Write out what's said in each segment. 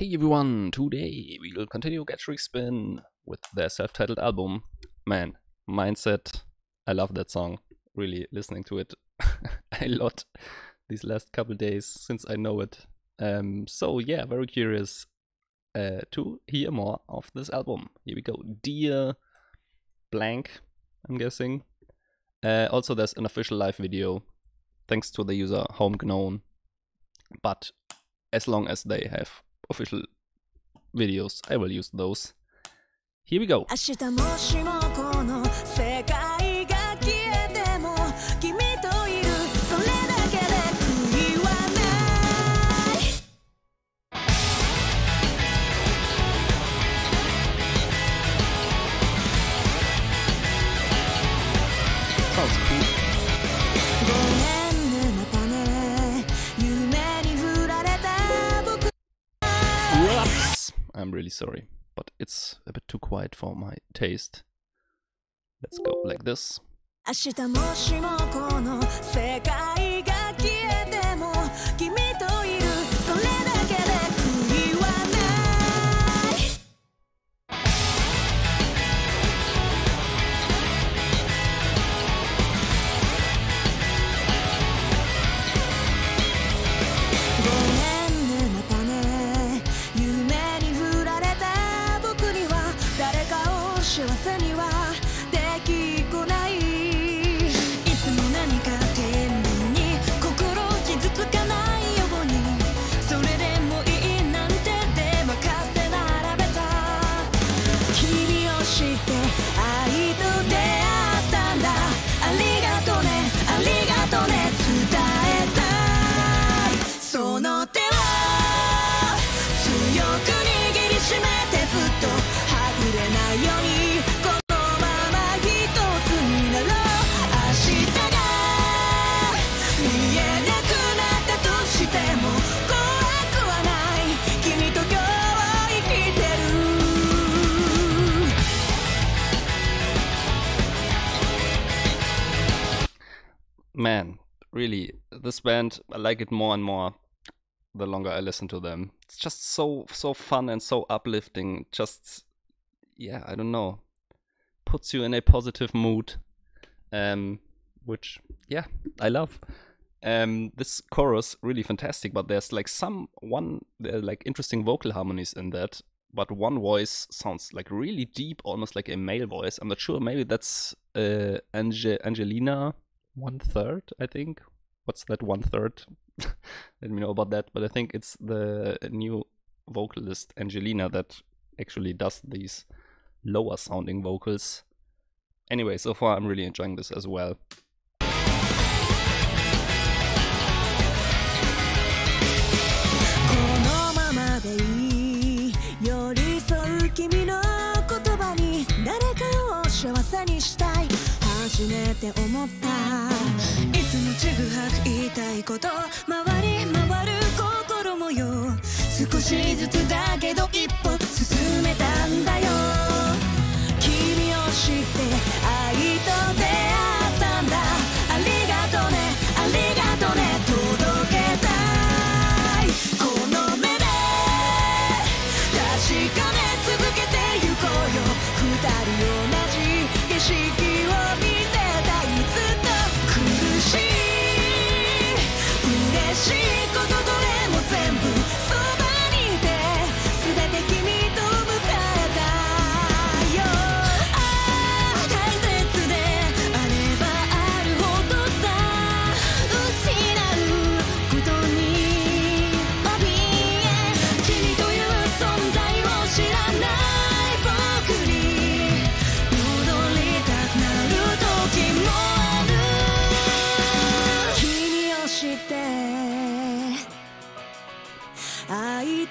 Hey everyone, today we will continue Gacharic Spin with their self-titled album. Man, Mindset, I love that song. Really listening to it a lot these last couple days since I know it. Um, so yeah, very curious uh, to hear more of this album. Here we go. Dear blank, I'm guessing. Uh, also, there's an official live video, thanks to the user Homegrown. But as long as they have official videos, I will use those. Here we go. Really sorry, but it's a bit too quiet for my taste. Let's go like this. Man, really, this band, I like it more and more the longer I listen to them. It's just so, so fun and so uplifting. Just, yeah, I don't know. Puts you in a positive mood. Um, which, yeah, I love. Um, this chorus really fantastic, but there's like some one are like interesting vocal harmonies in that. But one voice sounds like really deep, almost like a male voice. I'm not sure. Maybe that's uh, Ange- Angelina one third, I think. What's that one third? Let me know about that. But I think it's the new vocalist Angelina that actually does these lower sounding vocals. Anyway, so far I'm really enjoying this as well. このままでいい寄り添う君の言葉に誰かを幸せにしたい初めて思ったい つもちぐはぐ言いたいこと。回り回る心模様少しずつだけど一歩進めたんだよ。君を知って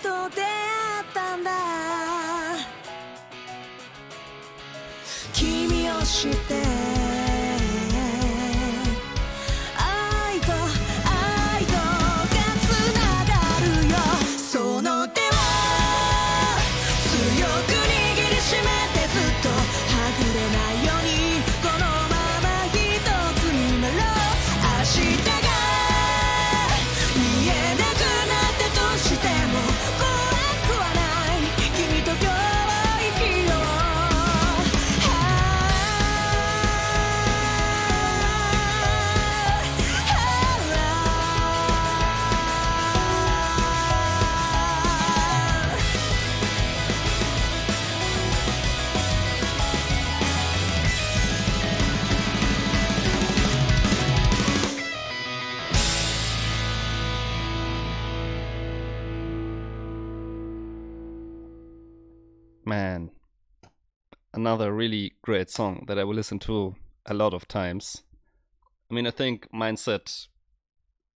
と出会ったんだ。君を知って。Another really great song that I will listen to a lot of times. I mean, I think Mindset,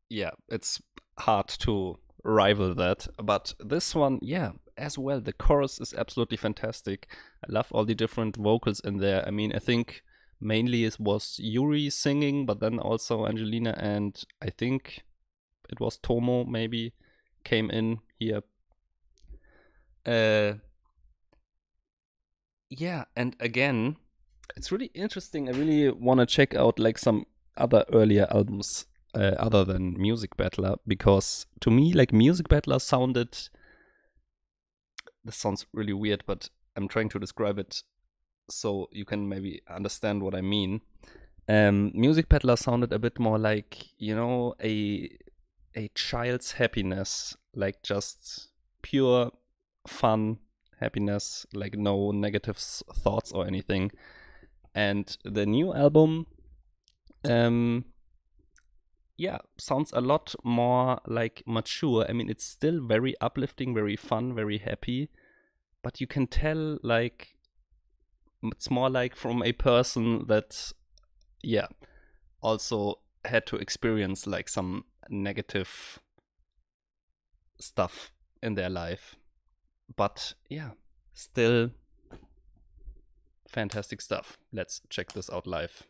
yeah, it's hard to rival that, but this one, yeah, as well. The chorus is absolutely fantastic. I love all the different vocals in there. I mean, I think mainly it was Yuri singing, but then also Angelina and I think it was Tomo maybe came in here. Uh, yeah, and again, it's really interesting. I really want to check out like some other earlier albums uh, other than Music Battler because to me, like Music Battler sounded. This sounds really weird, but I'm trying to describe it so you can maybe understand what I mean. Um, Music Battler sounded a bit more like you know a a child's happiness, like just pure fun happiness, like no negative thoughts or anything. And the new album, um, yeah, sounds a lot more like mature. I mean, it's still very uplifting, very fun, very happy, but you can tell like it's more like from a person that, yeah, also had to experience like some negative stuff in their life. But yeah, still fantastic stuff. Let's check this out live.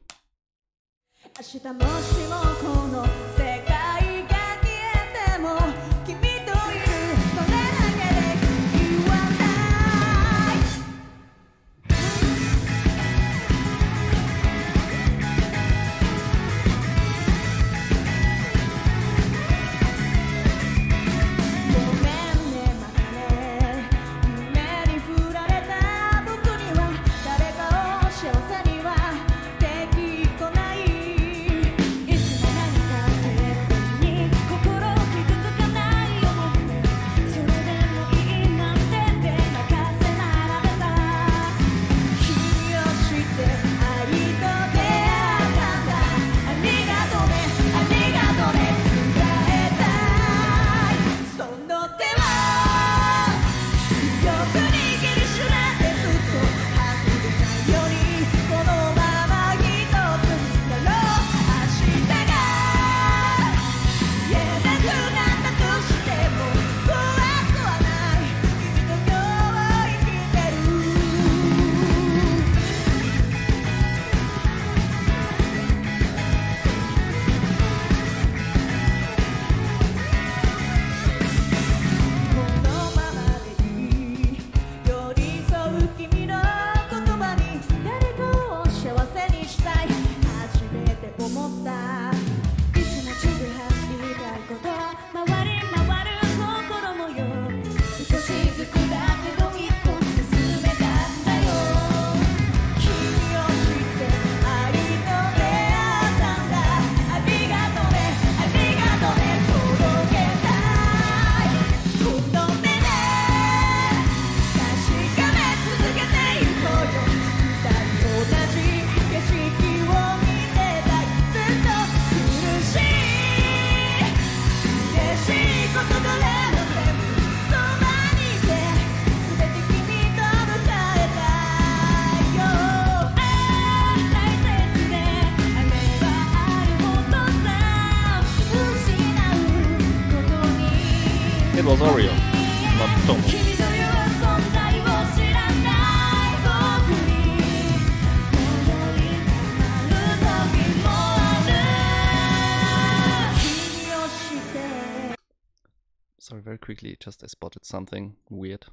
Sorry, very quickly, just I spotted something weird.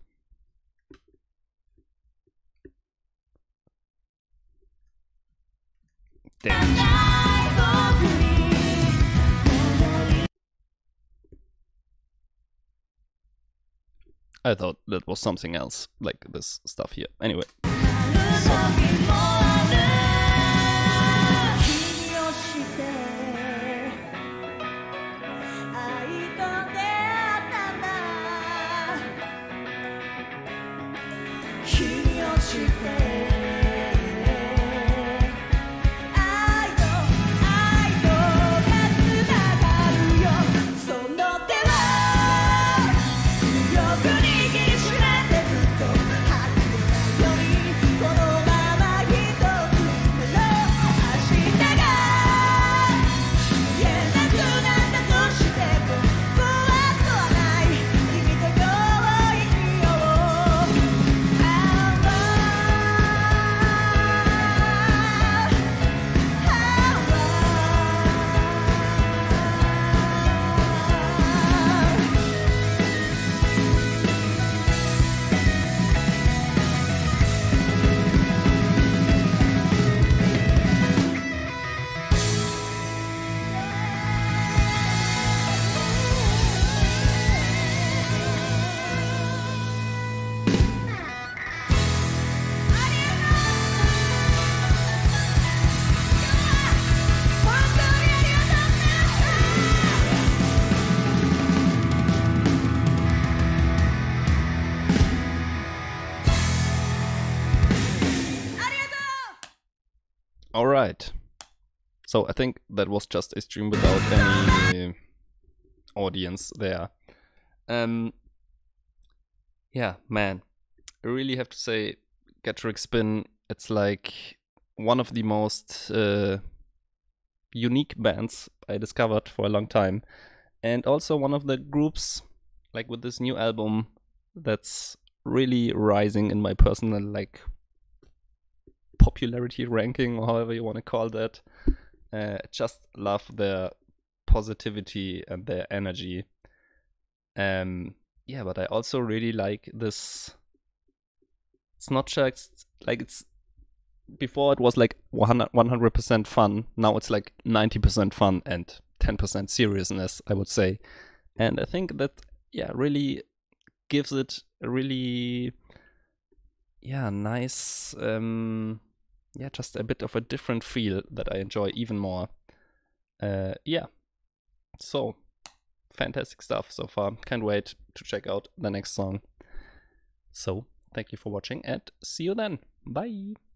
Damn. I thought that was something else, like this stuff here. Anyway. So. So I think that was just a stream without any audience there. Um, yeah, man, I really have to say, Gacharic Spin. It's like one of the most uh, unique bands I discovered for a long time, and also one of the groups, like with this new album, that's really rising in my personal like popularity ranking or however you want to call that. Uh, just love their positivity and their energy. Um, yeah, but I also really like this. It's not just like it's before it was like 100 percent fun. Now it's like 90% fun and 10% seriousness, I would say. And I think that yeah, really gives it a really yeah, nice um yeah, just a bit of a different feel that I enjoy even more. Uh yeah. So fantastic stuff so far. Can't wait to check out the next song. So, thank you for watching and see you then. Bye.